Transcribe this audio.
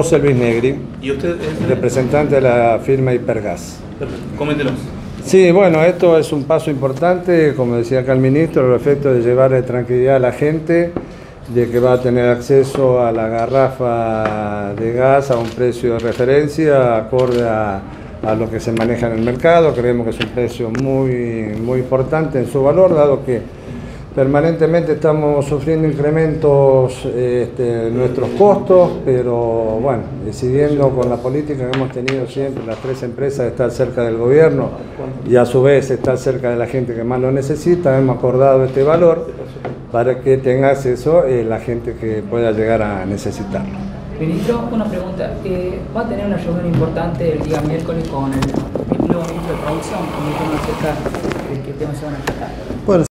José Luis Negri, ¿Y usted es representante de la firma Hipergas. Perfecto. Coméntenos. Sí, bueno, esto es un paso importante, como decía acá el ministro, el efecto de llevarle tranquilidad a la gente, de que va a tener acceso a la garrafa de gas a un precio de referencia acorde a, a lo que se maneja en el mercado. Creemos que es un precio muy, muy importante en su valor, dado que Permanentemente estamos sufriendo incrementos este, en nuestros costos, pero bueno, decidiendo con la política que hemos tenido siempre, las tres empresas, estar cerca del gobierno y a su vez estar cerca de la gente que más lo necesita, hemos acordado este valor para que tenga acceso eh, la gente que pueda llegar a necesitarlo. Ministro, una pregunta. Eh, ¿Va a tener una reunión importante el día miércoles con el nuevo ministro de Producción? ¿Cómo acerca de qué tema se van a tratar? Bueno,